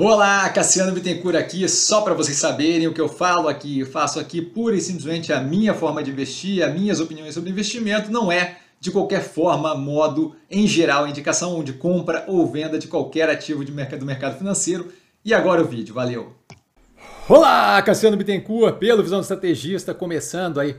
Olá, Cassiano Bittencourt aqui, só para vocês saberem o que eu falo aqui, faço aqui pura e simplesmente a minha forma de investir, as minhas opiniões sobre investimento, não é de qualquer forma, modo, em geral, indicação de compra ou venda de qualquer ativo de mercado, do mercado financeiro. E agora o vídeo, valeu! Olá, Cassiano Bittencourt, pelo Visão do Estrategista, começando aí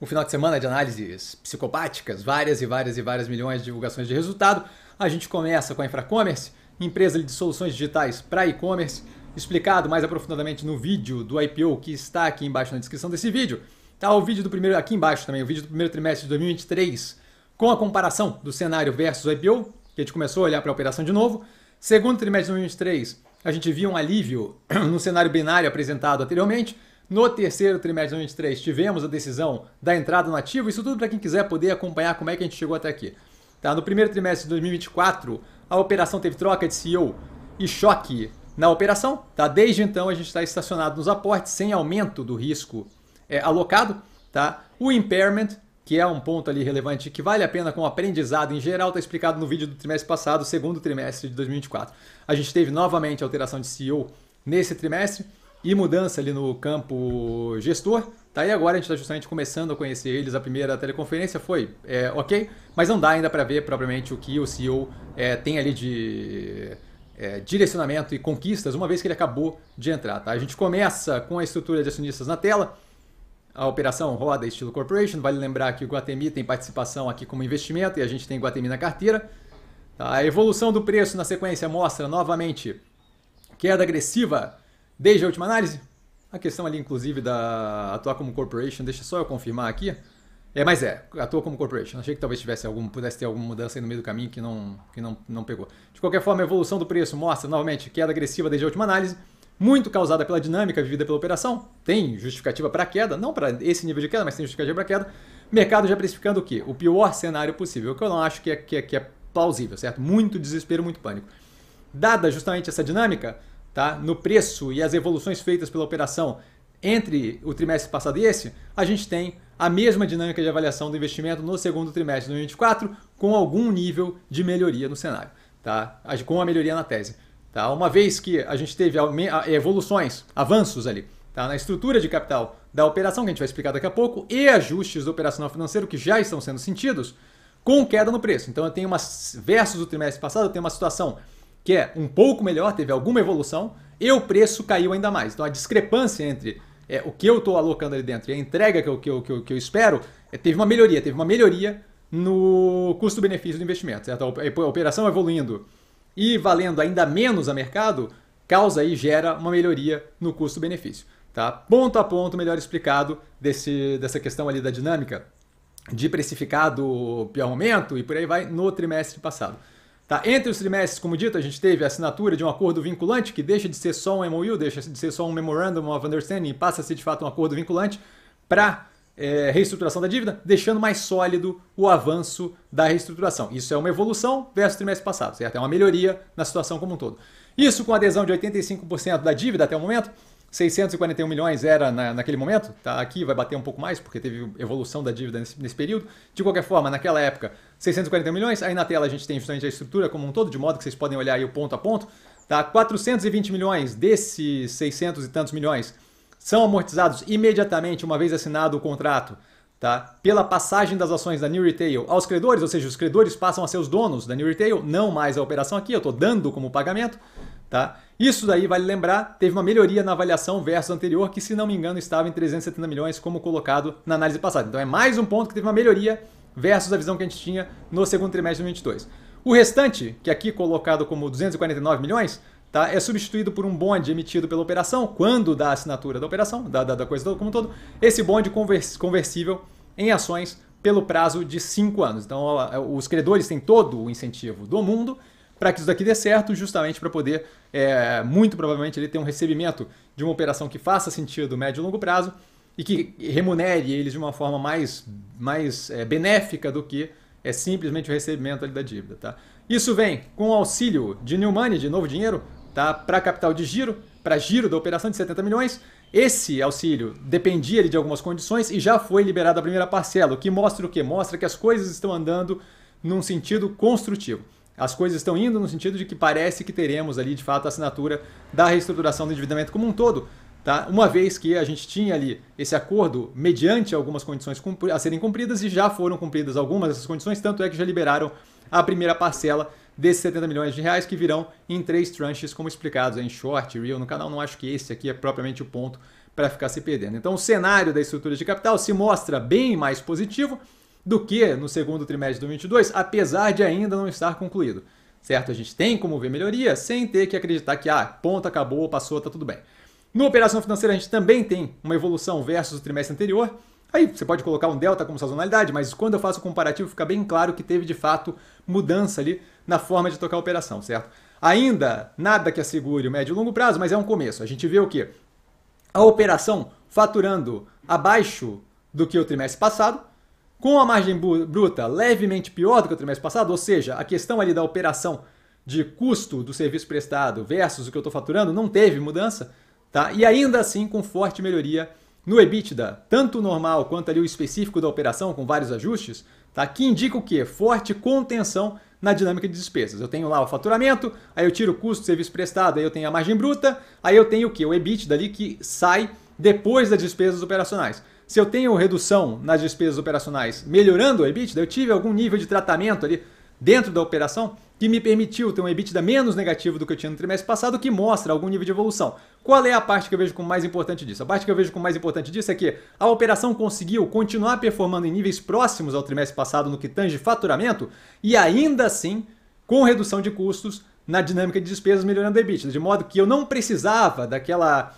um final de semana de análises psicopáticas, várias e várias e várias milhões de divulgações de resultado. A gente começa com a Infracommerce, empresa de soluções digitais para e-commerce, explicado mais aprofundadamente no vídeo do IPO que está aqui embaixo na descrição desse vídeo. Tá o vídeo do primeiro aqui embaixo também, o vídeo do primeiro trimestre de 2023 com a comparação do cenário versus IPO, que a gente começou a olhar para a operação de novo. Segundo trimestre de 2023, a gente viu um alívio no cenário binário apresentado anteriormente. No terceiro trimestre de 2023, tivemos a decisão da entrada no ativo. Isso tudo para quem quiser poder acompanhar como é que a gente chegou até aqui. Tá? No primeiro trimestre de 2024, a operação teve troca de CEO e choque na operação. Tá? Desde então, a gente está estacionado nos aportes, sem aumento do risco é, alocado. Tá? O impairment, que é um ponto ali relevante que vale a pena com aprendizado em geral, está explicado no vídeo do trimestre passado, segundo trimestre de 2024. A gente teve novamente alteração de CEO nesse trimestre e mudança ali no campo gestor. Tá? E agora a gente está justamente começando a conhecer eles. A primeira teleconferência foi é, ok, mas não dá ainda para ver propriamente o que o CEO é, tem ali de é, direcionamento e conquistas, uma vez que ele acabou de entrar. Tá? A gente começa com a estrutura de acionistas na tela. A operação roda estilo corporation. Vale lembrar que o Guatemi tem participação aqui como investimento e a gente tem Guatemi na carteira. Tá? A evolução do preço na sequência mostra novamente queda agressiva desde a última análise. A questão ali, inclusive, da atuar como corporation, deixa só eu confirmar aqui. É, mas é, atua como corporation. Achei que talvez tivesse algum, pudesse ter alguma mudança aí no meio do caminho que não, que não, não pegou. De qualquer forma, a evolução do preço mostra novamente queda agressiva desde a última análise, muito causada pela dinâmica vivida pela operação. Tem justificativa para queda, não para esse nível de queda, mas tem justificativa para queda. Mercado já precificando o quê? O pior cenário possível, que eu não acho que é, que é, que é plausível, certo? Muito desespero, muito pânico. Dada justamente essa dinâmica, tá? no preço e as evoluções feitas pela operação entre o trimestre passado e esse, a gente tem a mesma dinâmica de avaliação do investimento no segundo trimestre de 2024, com algum nível de melhoria no cenário, tá? com a melhoria na tese. Tá? Uma vez que a gente teve evoluções, avanços ali, tá? na estrutura de capital da operação, que a gente vai explicar daqui a pouco, e ajustes do operacional financeiro que já estão sendo sentidos, com queda no preço. Então eu tenho uma, versus o trimestre passado, eu tenho uma situação que é um pouco melhor, teve alguma evolução, e o preço caiu ainda mais. Então a discrepância entre é, o que eu estou alocando ali dentro e a entrega que eu, que eu, que eu, que eu espero, é, teve uma melhoria, teve uma melhoria no custo-benefício do investimento. Certo? A operação evoluindo e valendo ainda menos a mercado, causa e gera uma melhoria no custo-benefício. Tá? Ponto a ponto, melhor explicado desse, dessa questão ali da dinâmica de precificado pior momento e por aí vai no trimestre passado. Tá? Entre os trimestres, como dito, a gente teve a assinatura de um acordo vinculante que deixa de ser só um MOU, deixa de ser só um Memorandum of Understanding e passa a ser de fato um acordo vinculante para é, reestruturação da dívida, deixando mais sólido o avanço da reestruturação. Isso é uma evolução versus o trimestre passado, certo? É uma melhoria na situação como um todo. Isso com adesão de 85% da dívida até o momento, 641 milhões era na, naquele momento, tá? aqui vai bater um pouco mais, porque teve evolução da dívida nesse, nesse, período. De qualquer forma, naquela época, 641 milhões, aí na tela a gente tem justamente a estrutura como um todo, de modo que vocês podem olhar aí o ponto a ponto. Tá? 420 milhões desses 600 e tantos milhões são amortizados imediatamente, uma vez assinado o contrato, tá? pela passagem das ações da New Retail aos credores, ou seja, os credores passam a ser os donos da New Retail, não mais a operação aqui, eu estou dando como pagamento. Tá? Isso daí, vale lembrar, teve uma melhoria na avaliação versus anterior, que se não me engano estava em 370 milhões, como colocado na análise passada. Então é mais um ponto que teve uma melhoria versus a visão que a gente tinha no segundo trimestre de 2022. O restante, que aqui colocado como 249 milhões, tá, é substituído por um bonde emitido pela operação, quando da assinatura da operação, da, da, da coisa como um todo, esse bonde convers, conversível em ações pelo prazo de 5 anos. Então os credores têm todo o incentivo do mundo para que isso daqui dê certo, justamente para poder, é, muito provavelmente, ele ter um recebimento de uma operação que faça sentido médio e longo prazo e que remunere eles de uma forma mais, mais é, benéfica do que é simplesmente o recebimento da dívida. Tá? Isso vem com o auxílio de new money, de novo dinheiro, tá? para capital de giro, para giro da operação de 70 milhões. Esse auxílio dependia de algumas condições e já foi liberado a primeira parcela, o que mostra o quê? Mostra que as coisas estão andando num sentido construtivo. As coisas estão indo no sentido de que parece que teremos ali de fato a assinatura da reestruturação do endividamento como um todo, tá? Uma vez que a gente tinha ali esse acordo mediante algumas condições a serem cumpridas e já foram cumpridas algumas dessas condições, tanto é que já liberaram a primeira parcela desses 70 milhões de reais que virão em três tranches, como explicados em short, real no canal. Não acho que esse aqui é propriamente o ponto para ficar se perdendo. Então, o cenário da estrutura de capital se mostra bem mais positivo do que no segundo trimestre de 2022, apesar de ainda não estar concluído. Certo? A gente tem como ver melhoria sem ter que acreditar que, ah, ponto, acabou, passou, tá tudo bem. No operação financeira, a gente também tem uma evolução versus o trimestre anterior. Aí você pode colocar um delta como sazonalidade, mas quando eu faço o comparativo fica bem claro que teve de fato mudança ali na forma de tocar a operação, certo? Ainda nada que assegure o médio e longo prazo, mas é um começo. A gente vê o quê? A operação faturando abaixo do que o trimestre passado, com a margem bruta levemente pior do que o trimestre passado, ou seja, a questão ali da operação de custo do serviço prestado versus o que eu estou faturando não teve mudança, tá? E ainda assim com forte melhoria no EBITDA, tanto normal quanto ali o específico da operação, com vários ajustes, tá? que indica o quê? Forte contenção na dinâmica de despesas. Eu tenho lá o faturamento, aí eu tiro o custo do serviço prestado, aí eu tenho a margem bruta, aí eu tenho o quê? O EBITDA ali que sai depois das despesas operacionais. Se eu tenho redução nas despesas operacionais melhorando o EBITDA, eu tive algum nível de tratamento ali dentro da operação que me permitiu ter um EBITDA menos negativo do que eu tinha no trimestre passado, que mostra algum nível de evolução. Qual é a parte que eu vejo como mais importante disso? A parte que eu vejo como mais importante disso é que a operação conseguiu continuar performando em níveis próximos ao trimestre passado no que tange faturamento e ainda assim com redução de custos na dinâmica de despesas melhorando o EBITDA, de modo que eu não precisava daquela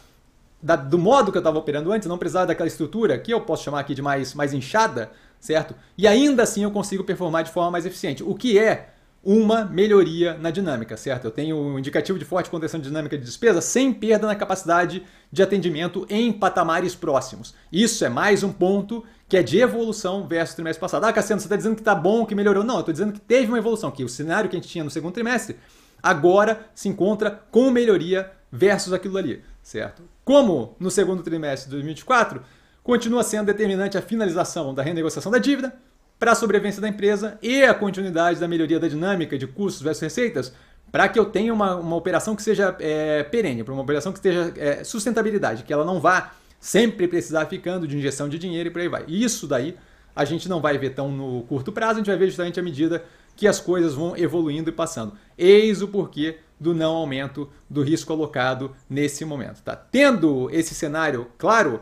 da, do modo que eu estava operando antes, não precisava daquela estrutura que eu posso chamar aqui de mais, mais inchada, certo? E ainda assim eu consigo performar de forma mais eficiente, o que é uma melhoria na dinâmica, certo? Eu tenho um indicativo de forte contenção de dinâmica de despesa sem perda na capacidade de atendimento em patamares próximos. Isso é mais um ponto que é de evolução versus o trimestre passado. Ah, Cassiano, você está dizendo que está bom, que melhorou. Não, eu estou dizendo que teve uma evolução, que o cenário que a gente tinha no segundo trimestre agora se encontra com melhoria versus aquilo ali, certo? Como no segundo trimestre de 2024, continua sendo determinante a finalização da renegociação da dívida para a sobrevivência da empresa e a continuidade da melhoria da dinâmica de custos versus receitas para que eu tenha uma, uma operação que seja é, perene, para uma operação que esteja é, sustentabilidade, que ela não vá sempre precisar ficando de injeção de dinheiro e por aí vai. Isso daí a gente não vai ver tão no curto prazo, a gente vai ver justamente à medida que as coisas vão evoluindo e passando. Eis o porquê do não aumento do risco alocado nesse momento. Tá? Tendo esse cenário claro,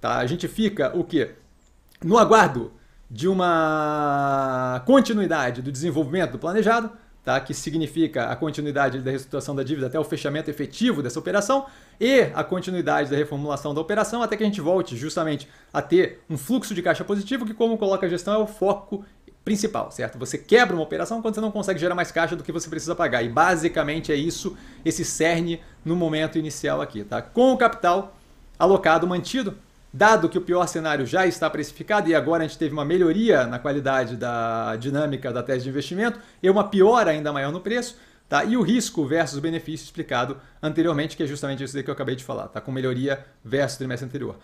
tá? a gente fica o quê? No aguardo de uma continuidade do desenvolvimento do planejado, tá? que significa a continuidade da reestruturação da dívida até o fechamento efetivo dessa operação, e a continuidade da reformulação da operação até que a gente volte justamente a ter um fluxo de caixa positivo, que como coloca a gestão é o foco principal, certo? Você quebra uma operação quando você não consegue gerar mais caixa do que você precisa pagar. E basicamente é isso, esse cerne no momento inicial aqui, tá? Com o capital alocado mantido, dado que o pior cenário já está precificado e agora a gente teve uma melhoria na qualidade da dinâmica da tese de investimento e uma piora ainda maior no preço, tá? E o risco versus benefício explicado anteriormente, que é justamente isso que eu acabei de falar, tá? Com melhoria versus trimestre anterior.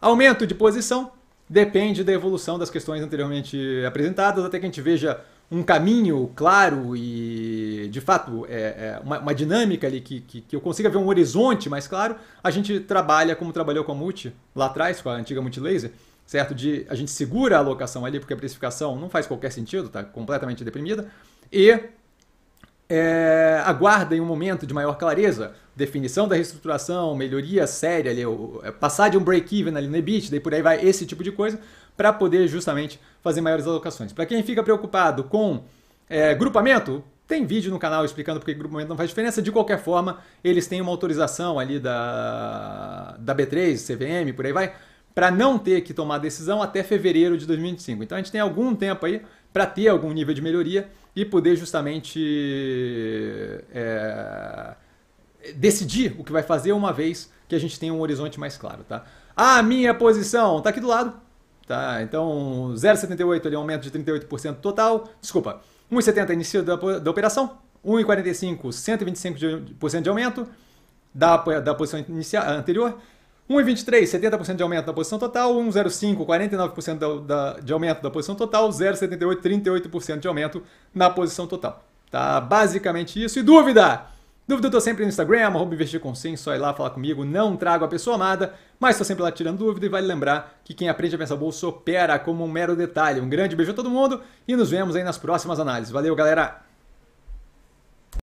Aumento de posição, depende da evolução das questões anteriormente apresentadas, até que a gente veja um caminho claro e, de fato, é, é uma, uma, dinâmica ali que, que, que, eu consiga ver um horizonte mais claro, a gente trabalha como trabalhou com a Multi lá atrás, com a antiga Multilaser, certo? De a gente segura a alocação ali, porque a precificação não faz qualquer sentido, está completamente deprimida, e é, aguarda em um momento de maior clareza, definição da reestruturação, melhoria séria, ali, é, passar de um break-even ali no EBIT, daí por aí vai, esse tipo de coisa, para poder justamente fazer maiores alocações. Para quem fica preocupado com é, grupamento, tem vídeo no canal explicando porque grupamento não faz diferença. De qualquer forma, eles têm uma autorização ali da, da B3, CVM, por aí vai, para não ter que tomar decisão até fevereiro de 2025. Então a gente tem algum tempo aí para ter algum nível de melhoria e poder justamente é, decidir o que vai fazer uma vez que a gente tem um horizonte mais claro, tá? A minha posição está aqui do lado, tá? Então 0,78 ali, aumento de 38% total, desculpa, 1,70 início da, da operação, 1,45 125% de aumento da, da posição inicial, anterior, 1,23, 70% de aumento da posição total, 1,05, 49% da, da, de aumento da posição total, 0,78, 38% de aumento na posição total. Tá basicamente isso. E dúvida? Dúvida eu tô sempre no Instagram, arroba investir sim, só ir lá falar comigo, não trago a pessoa amada, mas tô sempre lá tirando dúvida e vale lembrar que quem aprende a pensar bolsa opera como um mero detalhe. Um grande beijo a todo mundo e nos vemos aí nas próximas análises. Valeu, galera!